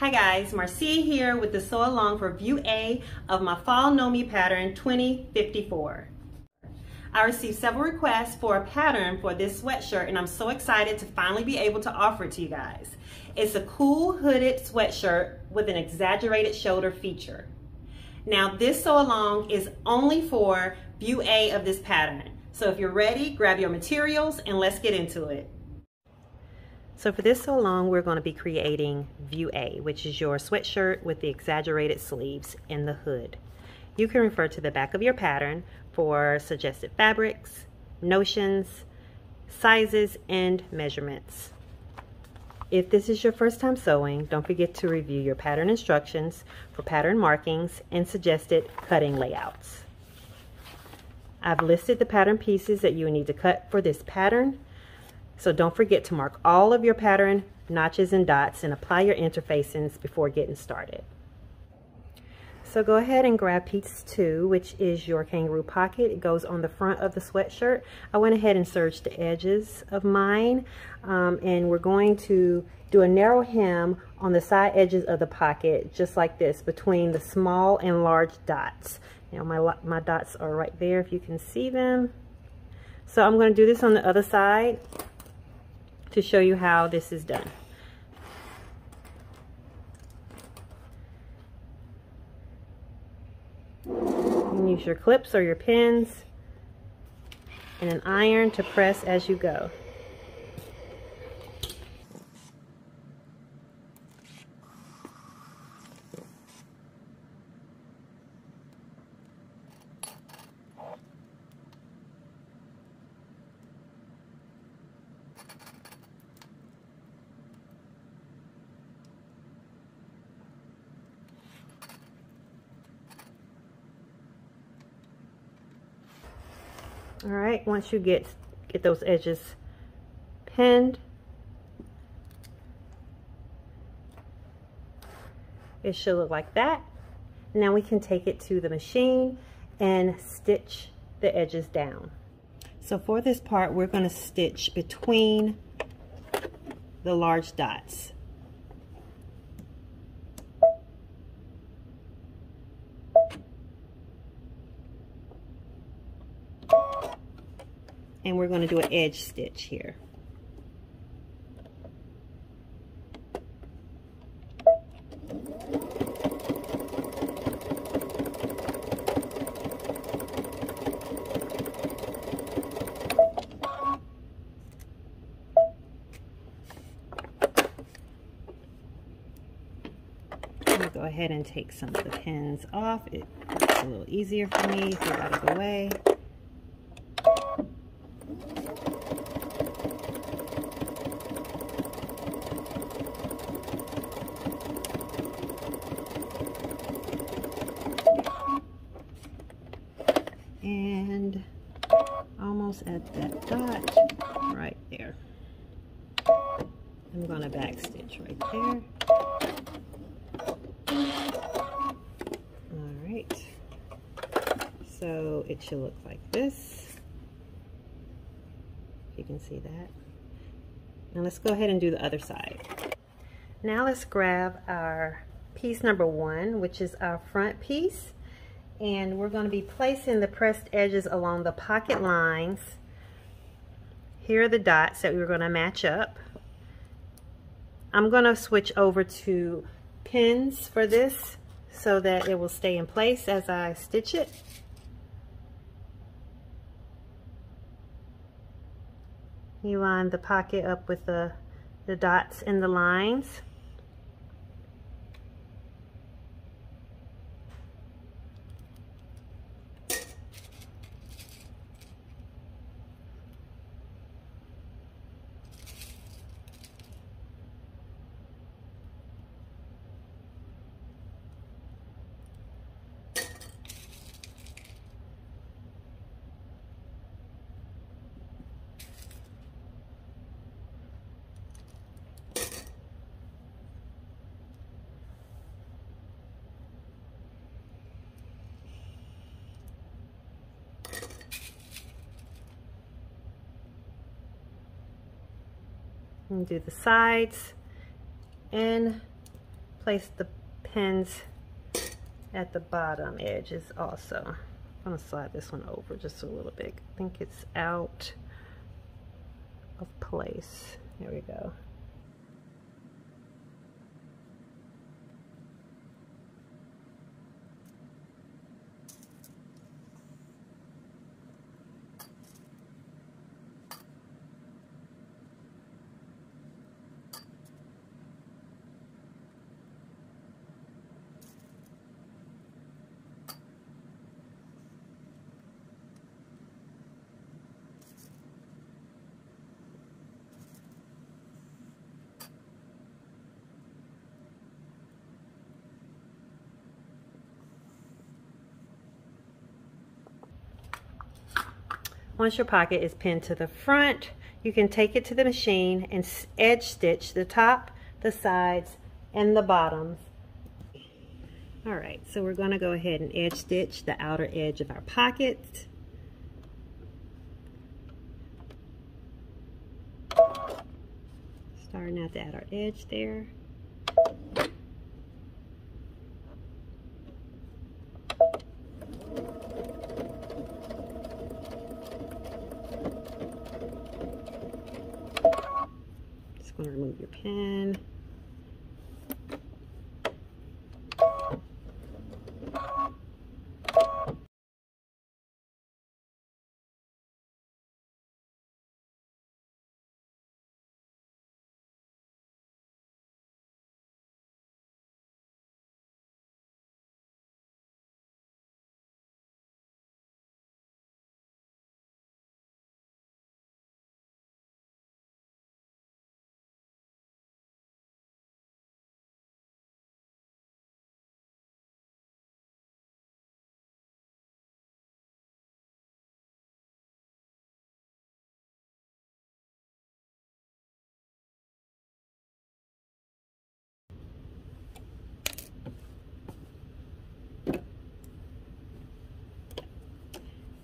Hi guys, Marcia here with the Sew Along for View A of my Fall Know Me pattern 2054. I received several requests for a pattern for this sweatshirt and I'm so excited to finally be able to offer it to you guys. It's a cool hooded sweatshirt with an exaggerated shoulder feature. Now this sew along is only for view A of this pattern. So if you're ready, grab your materials and let's get into it. So for this sew along, we're going to be creating view A, which is your sweatshirt with the exaggerated sleeves and the hood. You can refer to the back of your pattern for suggested fabrics, notions, sizes, and measurements. If this is your first time sewing, don't forget to review your pattern instructions for pattern markings and suggested cutting layouts. I've listed the pattern pieces that you need to cut for this pattern, so don't forget to mark all of your pattern notches and dots and apply your interfacings before getting started. So go ahead and grab piece two, which is your kangaroo pocket. It goes on the front of the sweatshirt. I went ahead and serged the edges of mine. Um, and we're going to do a narrow hem on the side edges of the pocket, just like this, between the small and large dots. Now my, my dots are right there if you can see them. So I'm going to do this on the other side to show you how this is done. use your clips or your pins and an iron to press as you go. all right once you get get those edges pinned it should look like that. Now we can take it to the machine and stitch the edges down. So for this part we're going to stitch between the large dots and we're going to do an edge stitch here. go ahead and take some of the pins off. It's a little easier for me to get out of the way. and almost at that dot right there. I'm going to back stitch right there. All right. Should look like this. You can see that. Now let's go ahead and do the other side. Now let's grab our piece number one, which is our front piece and we're going to be placing the pressed edges along the pocket lines. Here are the dots that we're going to match up. I'm going to switch over to pins for this so that it will stay in place as I stitch it. You line the pocket up with the, the dots and the lines. And do the sides and place the pins at the bottom edges also. I'm to slide this one over just a little bit. I think it's out of place. There we go. Once your pocket is pinned to the front, you can take it to the machine and edge stitch the top, the sides, and the bottoms. All right, so we're gonna go ahead and edge stitch the outer edge of our pocket. Starting out at the outer edge there. going to remove your pen.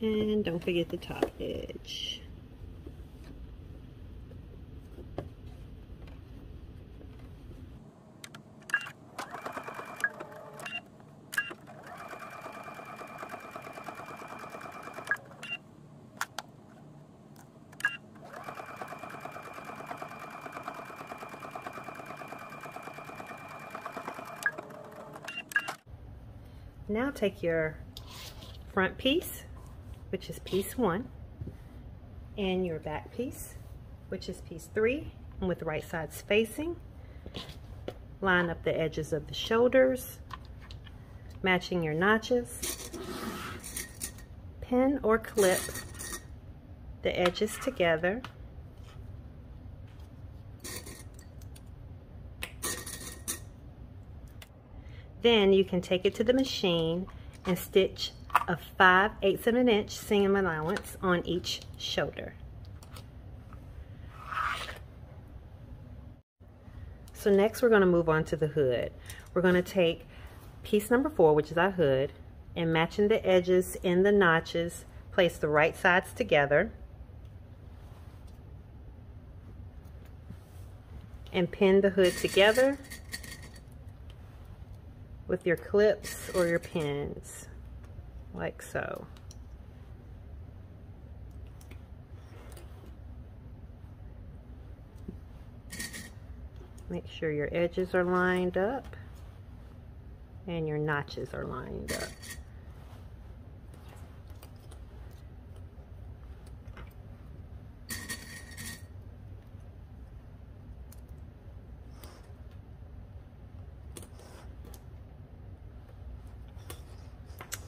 And don't forget the top edge. Now take your front piece which is piece one, and your back piece, which is piece three, and with the right sides facing. Line up the edges of the shoulders, matching your notches. Pin or clip the edges together. Then you can take it to the machine and stitch of 5 eighths of an inch seam allowance on each shoulder. So next we're going to move on to the hood. We're going to take piece number 4, which is our hood, and matching the edges in the notches, place the right sides together. And pin the hood together with your clips or your pins like so. Make sure your edges are lined up and your notches are lined up.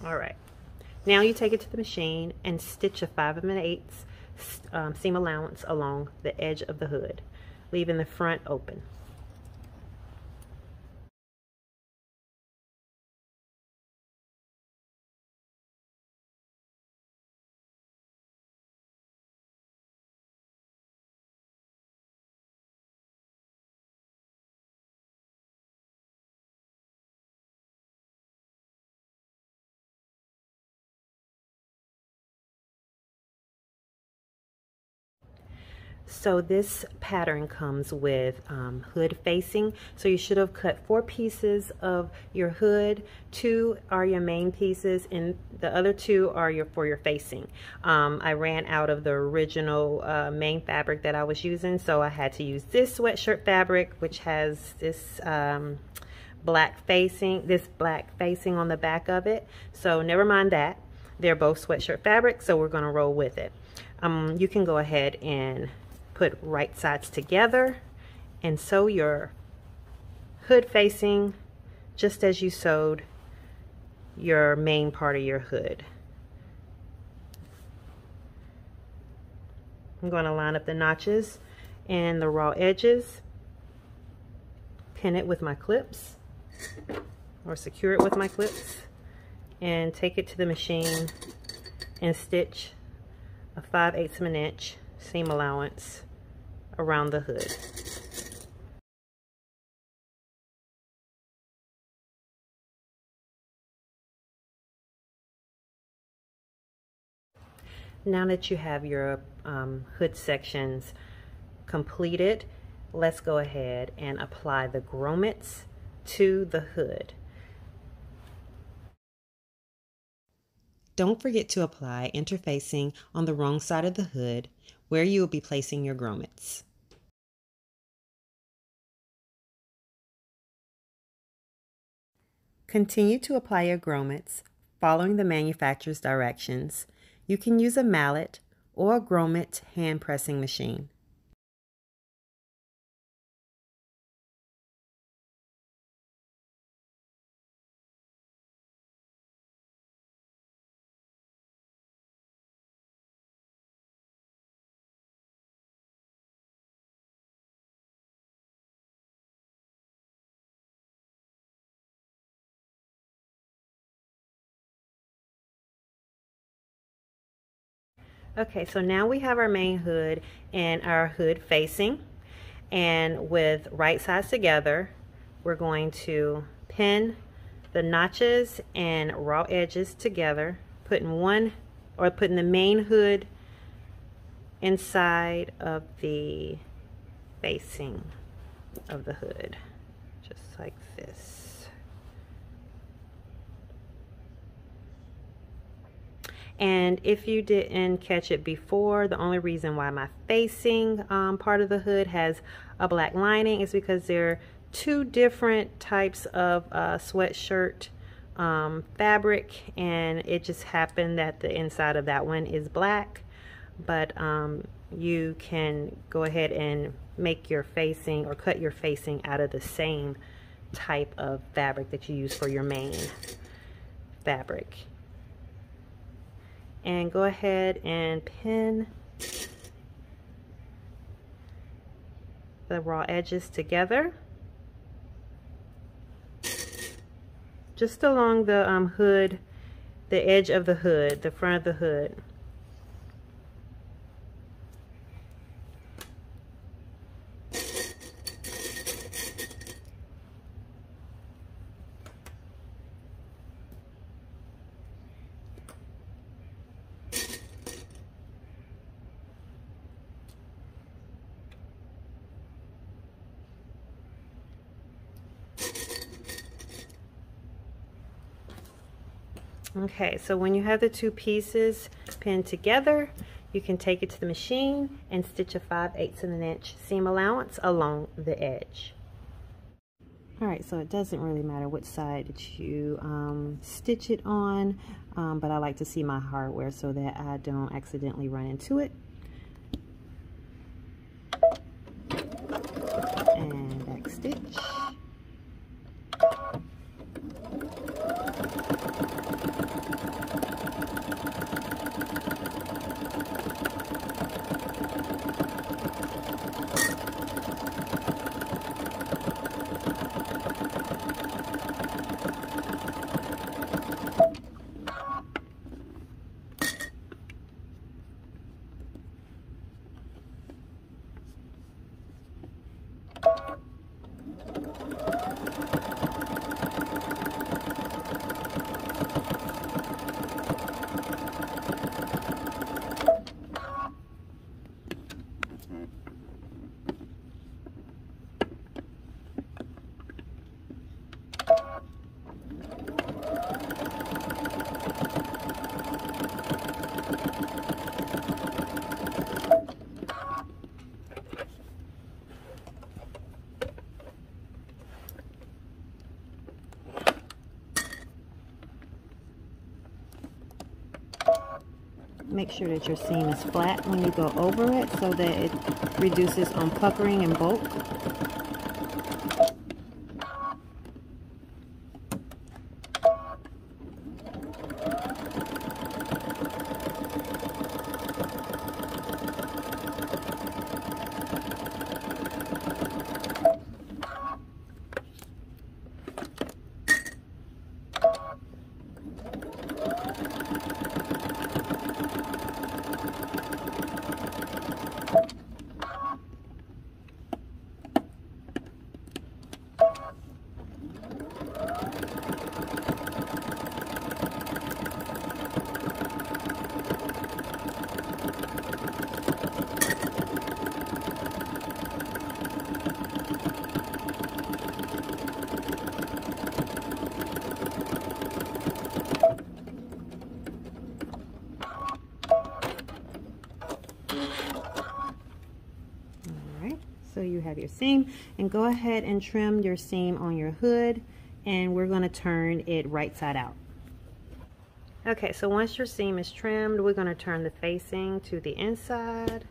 All right. Now you take it to the machine and stitch a 5 and 8 um, seam allowance along the edge of the hood, leaving the front open. So this pattern comes with um, hood facing. So you should have cut four pieces of your hood. Two are your main pieces and the other two are your for your facing. Um, I ran out of the original uh, main fabric that I was using. So I had to use this sweatshirt fabric, which has this um, black facing, this black facing on the back of it. So never mind that. They're both sweatshirt fabric, so we're gonna roll with it. Um, you can go ahead and put right sides together and sew your hood facing just as you sewed your main part of your hood. I'm going to line up the notches and the raw edges, pin it with my clips or secure it with my clips and take it to the machine and stitch a 5 eighths of an inch seam allowance around the hood. Now that you have your um, hood sections completed, let's go ahead and apply the grommets to the hood. Don't forget to apply interfacing on the wrong side of the hood where you will be placing your grommets. Continue to apply your grommets following the manufacturer's directions. You can use a mallet or a grommet hand pressing machine. Okay, so now we have our main hood and our hood facing. And with right sides together, we're going to pin the notches and raw edges together, putting one or putting the main hood inside of the facing of the hood, just like this. And if you didn't catch it before, the only reason why my facing um, part of the hood has a black lining is because there are two different types of uh, sweatshirt um, fabric and it just happened that the inside of that one is black. But um, you can go ahead and make your facing or cut your facing out of the same type of fabric that you use for your main fabric and go ahead and pin the raw edges together. Just along the um, hood the edge of the hood the front of the hood Okay, so when you have the two pieces pinned together, you can take it to the machine and stitch a 5 eighths of an inch seam allowance along the edge. Alright, so it doesn't really matter which side that you um, stitch it on, um, but I like to see my hardware so that I don't accidentally run into it. Make sure that your seam is flat when you go over it so that it reduces on puckering and bulk. so you have your seam and go ahead and trim your seam on your hood and we're going to turn it right side out. Okay so once your seam is trimmed we're going to turn the facing to the inside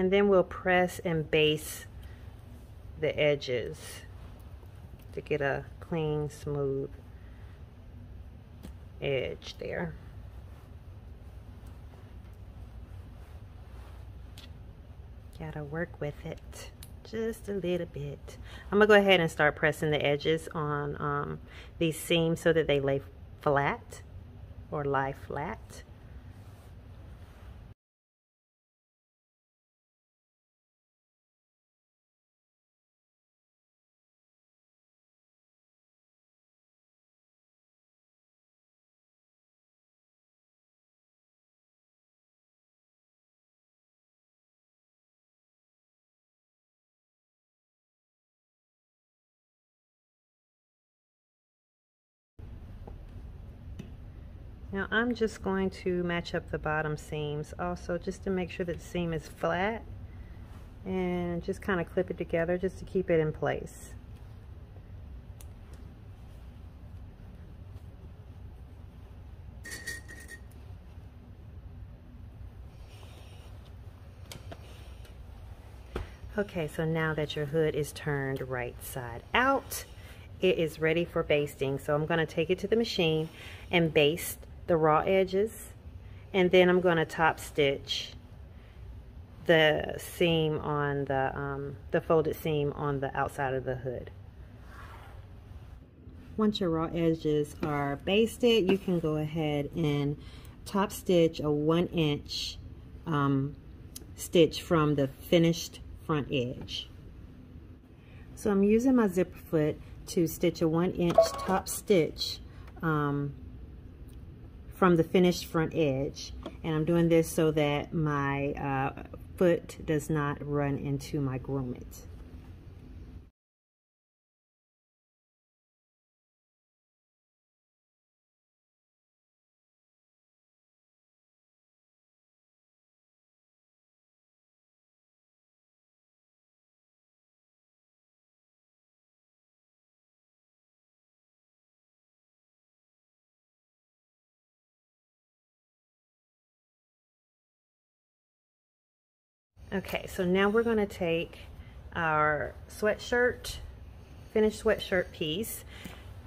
and then we'll press and base the edges to get a clean smooth edge there. Gotta work with it just a little bit. I'm gonna go ahead and start pressing the edges on um, these seams so that they lay flat or lie flat Now I'm just going to match up the bottom seams also just to make sure that the seam is flat and just kind of clip it together just to keep it in place. Okay, so now that your hood is turned right side out, it is ready for basting. So I'm going to take it to the machine and baste the raw edges and then I'm going to top stitch the seam on the um, the folded seam on the outside of the hood. Once your raw edges are basted, you can go ahead and top stitch a one inch um, stitch from the finished front edge. So I'm using my zipper foot to stitch a one inch top stitch um, from the finished front edge. And I'm doing this so that my uh, foot does not run into my grommet. Okay, so now we're going to take our sweatshirt, finished sweatshirt piece,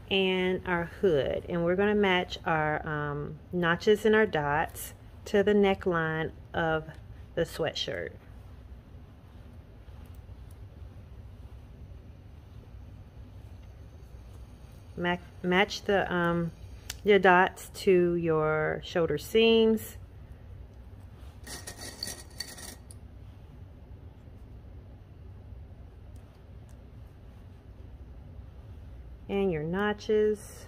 and our hood. And we're going to match our um, notches and our dots to the neckline of the sweatshirt. match the um, your dots to your shoulder seams and your notches.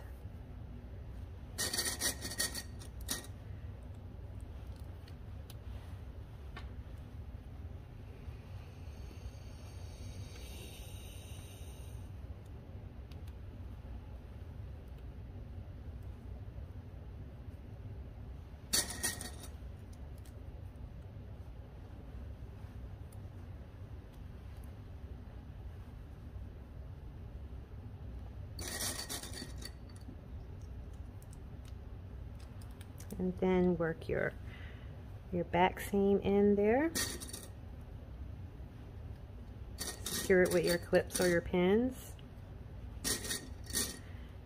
Work your, your back seam in there. Secure it with your clips or your pins.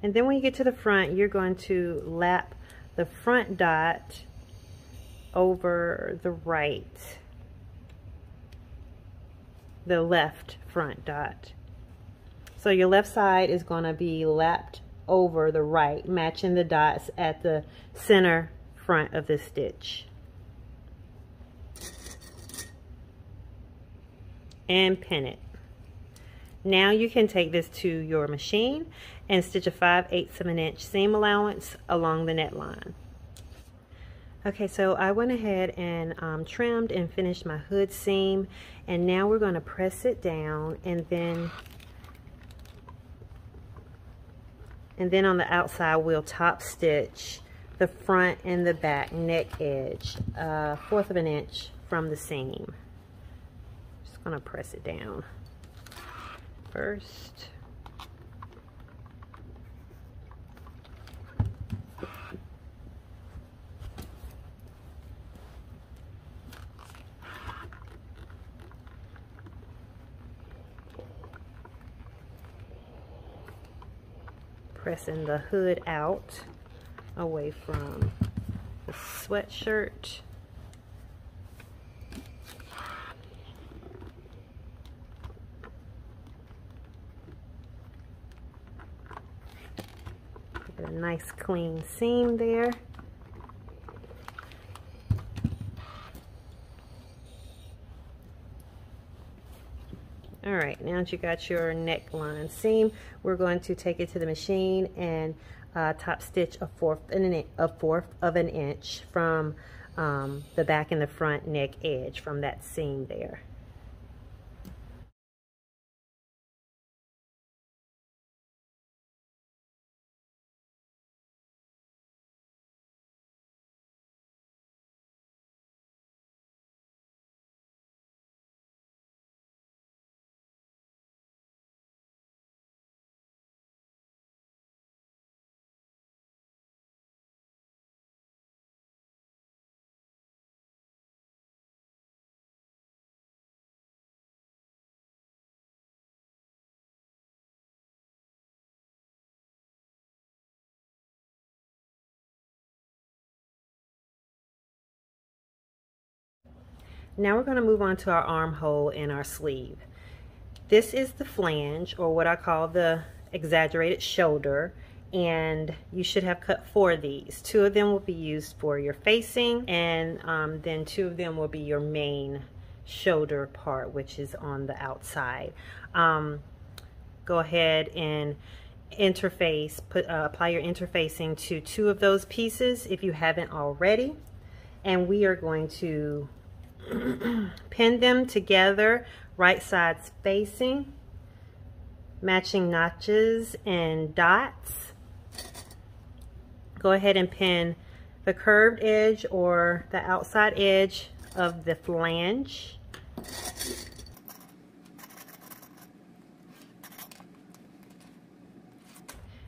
And then when you get to the front, you're going to lap the front dot over the right, the left front dot. So your left side is going to be lapped over the right, matching the dots at the center front of the stitch. And pin it. Now you can take this to your machine and stitch a 5 eighths of an inch seam allowance along the neckline. Okay, so I went ahead and um, trimmed and finished my hood seam and now we're going to press it down and then and then on the outside we'll top stitch the front and the back neck edge a fourth of an inch from the seam. Just gonna press it down first. Pressing the hood out away from the sweatshirt. Get a nice clean seam there. All right, now that you got your neckline seam, we're going to take it to the machine and uh, top stitch a fourth, an, a fourth of an inch from um, the back and the front neck edge from that seam there. Now we're going to move on to our armhole and our sleeve. This is the flange or what I call the exaggerated shoulder and you should have cut four of these. Two of them will be used for your facing and um, then two of them will be your main shoulder part which is on the outside. Um, go ahead and interface, put, uh, apply your interfacing to two of those pieces if you haven't already. And we are going to pin them together right sides facing matching notches and dots. Go ahead and pin the curved edge or the outside edge of the flange.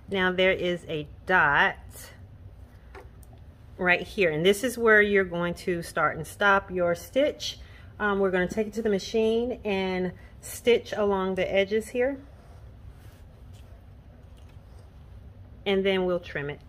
Now there is a dot right here. And this is where you're going to start and stop your stitch. Um, we're going to take it to the machine and stitch along the edges here. And then we'll trim it.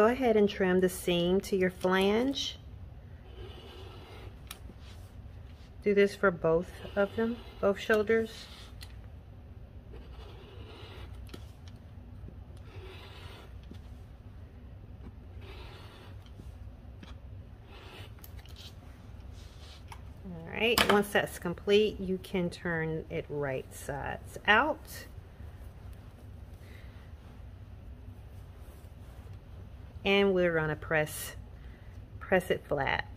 Go ahead and trim the seam to your flange. Do this for both of them, both shoulders. All right, once that's complete, you can turn it right sides out. And we're to press press it flat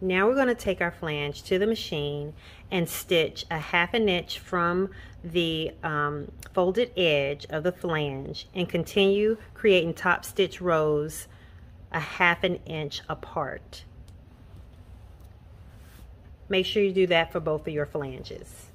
Now we're going to take our flange to the machine and stitch a half an inch from the um, folded edge of the flange and continue creating top stitch rows a half an inch apart. Make sure you do that for both of your flanges.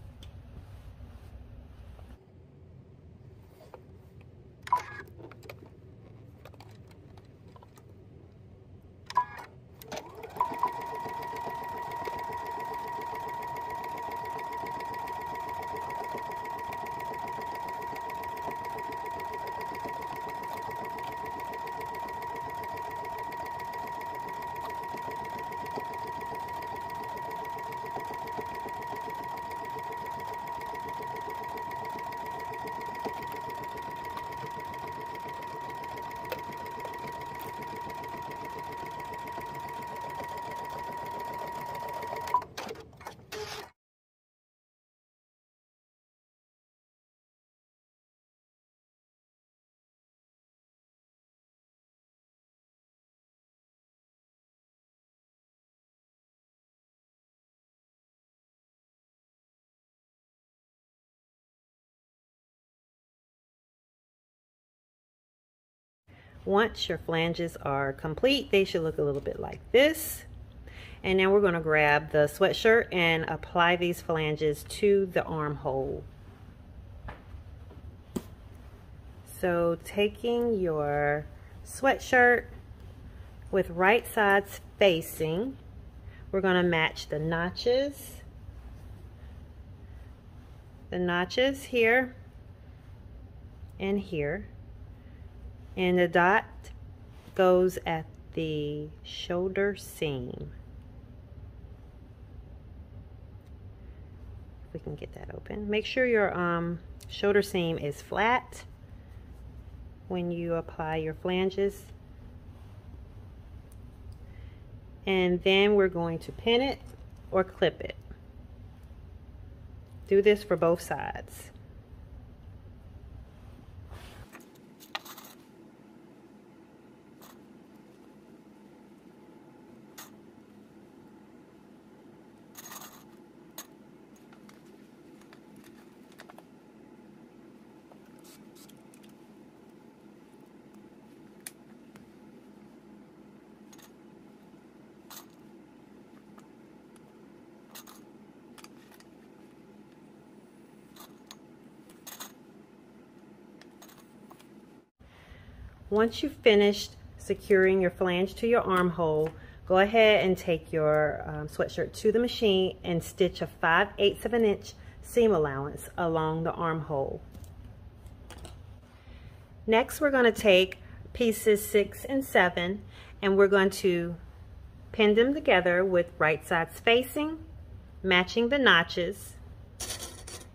Once your flanges are complete, they should look a little bit like this. And now we're going to grab the sweatshirt and apply these flanges to the armhole. So taking your sweatshirt with right sides facing, we're going to match the notches, the notches here and here and the dot goes at the shoulder seam. We can get that open. Make sure your um, shoulder seam is flat when you apply your flanges. And then we're going to pin it or clip it. Do this for both sides. Once you've finished securing your flange to your armhole, go ahead and take your um, sweatshirt to the machine and stitch a 5 8 of an inch seam allowance along the armhole. Next, we're going to take pieces 6 and 7 and we're going to pin them together with right sides facing, matching the notches.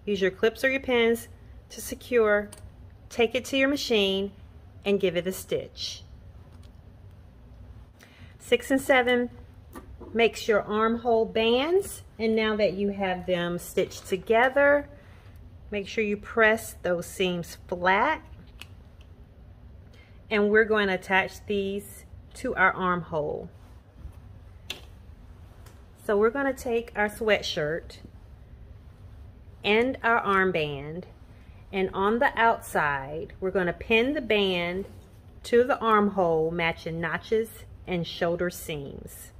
Use your clips or your pins to secure. Take it to your machine and give it a stitch. Six and seven makes your armhole bands and now that you have them stitched together make sure you press those seams flat and we're going to attach these to our armhole. So we're going to take our sweatshirt and our armband and on the outside we're going to pin the band to the armhole matching notches and shoulder seams.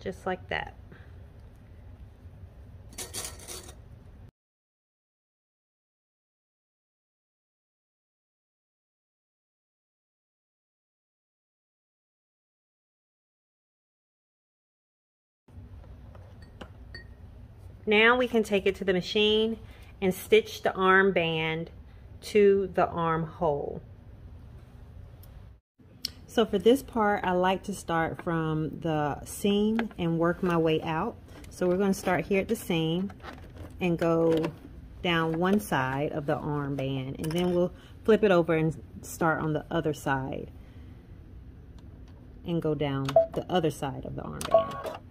Just like that. Now we can take it to the machine and stitch the armband to the armhole. So for this part, I like to start from the seam and work my way out. So we're going to start here at the seam and go down one side of the armband and then we'll flip it over and start on the other side and go down the other side of the armband.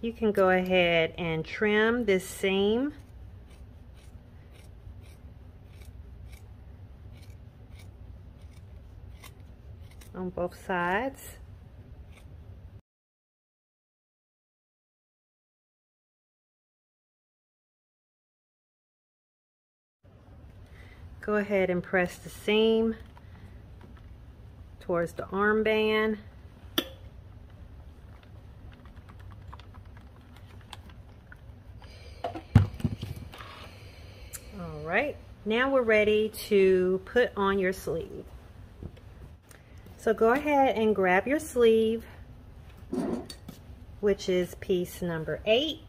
You can go ahead and trim this seam on both sides. Go ahead and press the seam towards the armband. Right, now we're ready to put on your sleeve. So go ahead and grab your sleeve, which is piece number eight.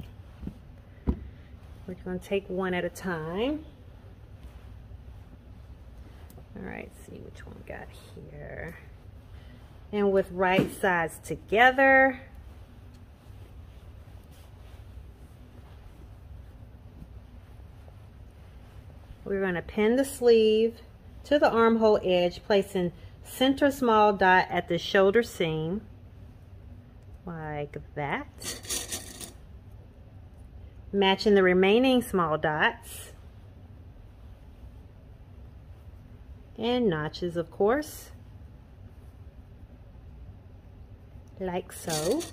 We're going to take one at a time. All right, see which one we got here. And with right sides together, We're going to pin the sleeve to the armhole edge, placing center small dot at the shoulder seam, like that. Matching the remaining small dots. And notches, of course, like so.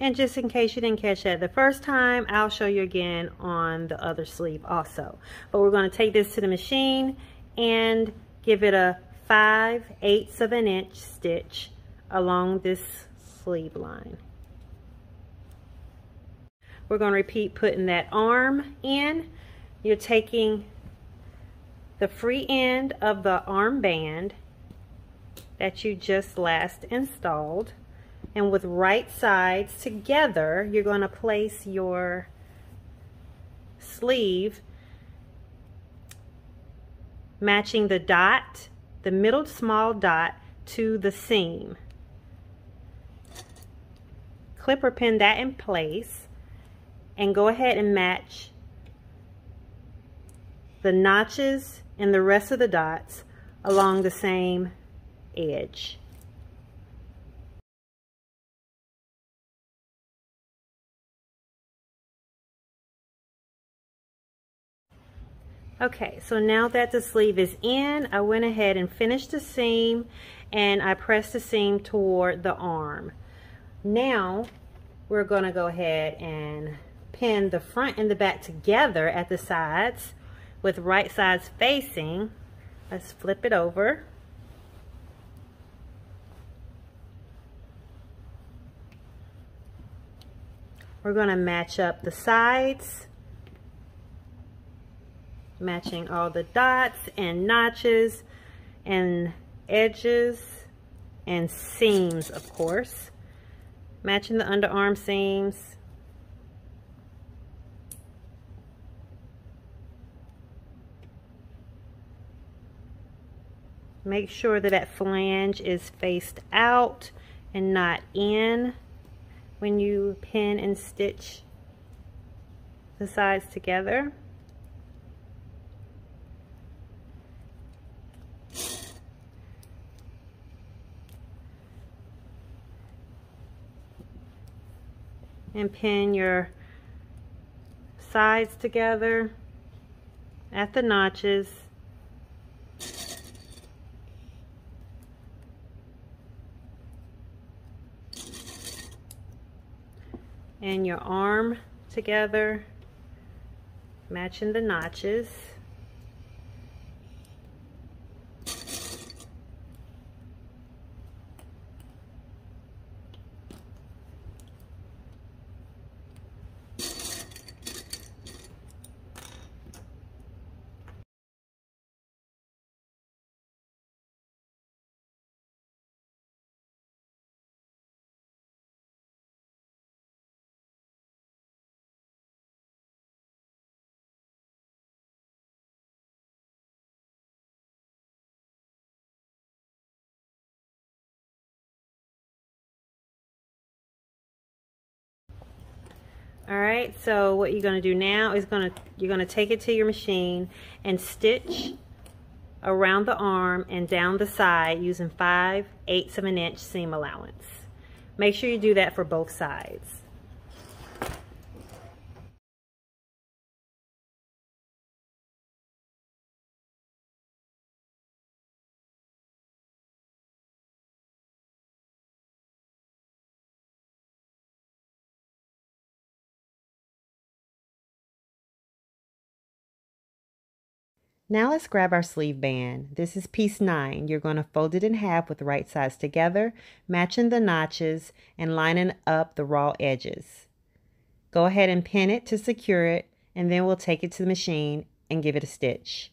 And just in case you didn't catch that the first time, I'll show you again on the other sleeve also. But we're going to take this to the machine and give it a 5 eighths of an inch stitch along this sleeve line. We're going to repeat putting that arm in. You're taking the free end of the arm band that you just last installed and with right sides together you're going to place your sleeve matching the dot the middle small dot to the seam. Clip or pin that in place and go ahead and match the notches and the rest of the dots along the same edge Okay, so now that the sleeve is in, I went ahead and finished the seam and I pressed the seam toward the arm. Now, we're gonna go ahead and pin the front and the back together at the sides with right sides facing. Let's flip it over. We're gonna match up the sides matching all the dots and notches and edges and seams of course. Matching the underarm seams. Make sure that that flange is faced out and not in. When you pin and stitch the sides together and pin your sides together at the notches. And your arm together matching the notches. All right so what you're going to do now is going to you're going to take it to your machine and stitch around the arm and down the side using 5 eighths of an inch seam allowance. Make sure you do that for both sides Now let's grab our sleeve band. This is piece 9. You're going to fold it in half with the right sides together, matching the notches and lining up the raw edges. Go ahead and pin it to secure it and then we'll take it to the machine and give it a stitch.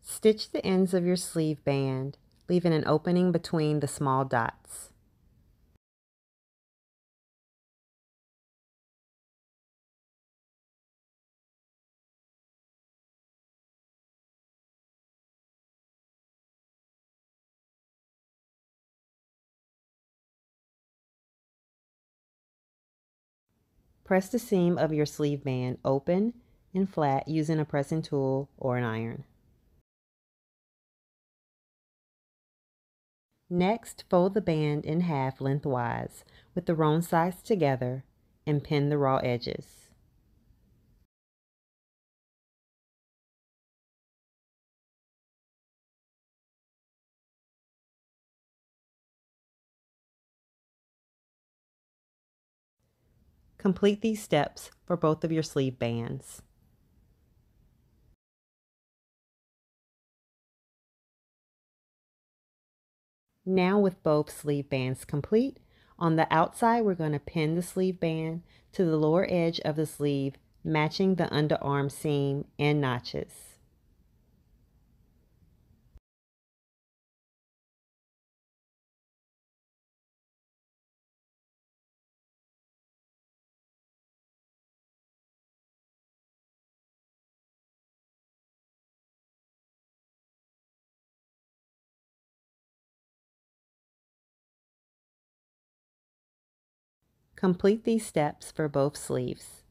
Stitch the ends of your sleeve band, leaving an opening between the small dots. Press the seam of your sleeve band open and flat using a pressing tool or an iron. Next, fold the band in half lengthwise with the wrong sides together and pin the raw edges. Complete these steps for both of your sleeve bands. Now with both sleeve bands complete, on the outside we're going to pin the sleeve band to the lower edge of the sleeve matching the underarm seam and notches. Complete these steps for both sleeves.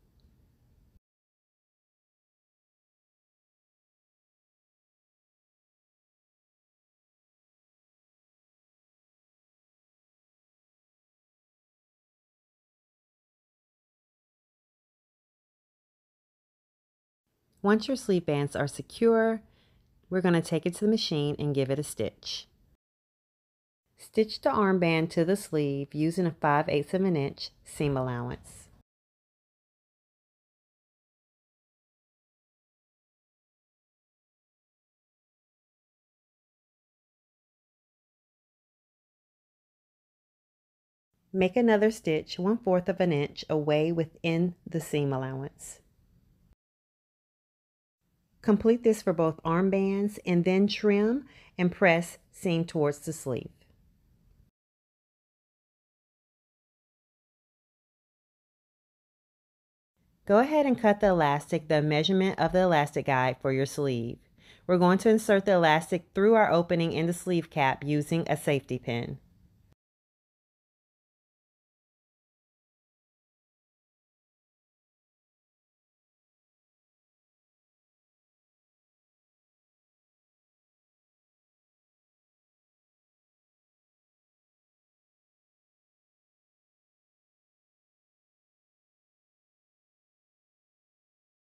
Once your sleeve bands are secure, we're going to take it to the machine and give it a stitch. Stitch the armband to the sleeve using a 5 8 of an inch seam allowance. Make another stitch 1 4th of an inch away within the seam allowance. Complete this for both armbands and then trim and press seam towards the sleeve. Go ahead and cut the elastic the measurement of the elastic guide for your sleeve. We're going to insert the elastic through our opening in the sleeve cap using a safety pin.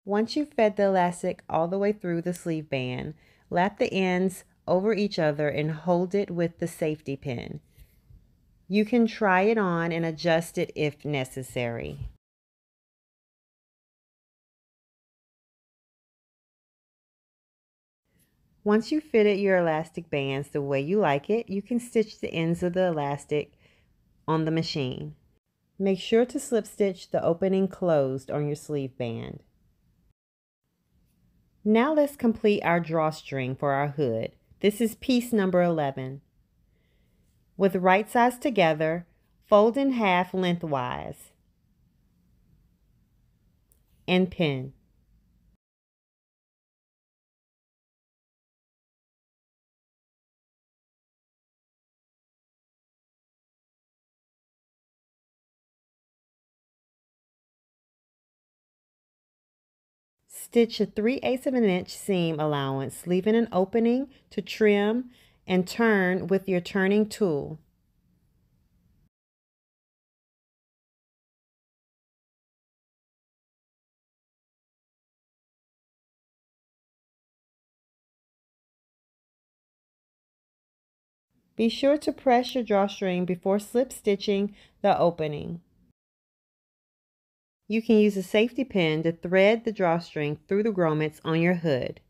Once you've fed the elastic all the way through the sleeve band, lap the ends over each other and hold it with the safety pin. You can try it on and adjust it if necessary. Once you fitted your elastic bands the way you like it, you can stitch the ends of the elastic on the machine. Make sure to slip stitch the opening closed on your sleeve band. Now let's complete our drawstring for our hood. This is piece number 11. With right sides together, fold in half lengthwise and pin. Stitch a 3 eighths of an inch seam allowance, leaving an opening to trim and turn with your turning tool. Be sure to press your drawstring before slip stitching the opening. You can use a safety pin to thread the drawstring through the grommets on your hood.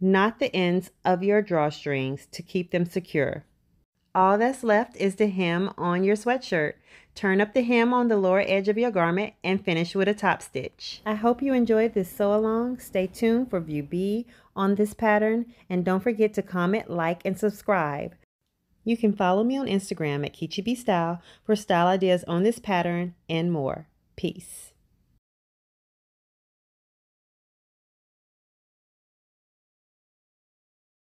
Knot the ends of your drawstrings to keep them secure. All that's left is the hem on your sweatshirt. Turn up the hem on the lower edge of your garment and finish with a top stitch. I hope you enjoyed this sew along. Stay tuned for view B on this pattern and don't forget to comment, like, and subscribe. You can follow me on Instagram at Keechie Style for style ideas on this pattern and more. Peace.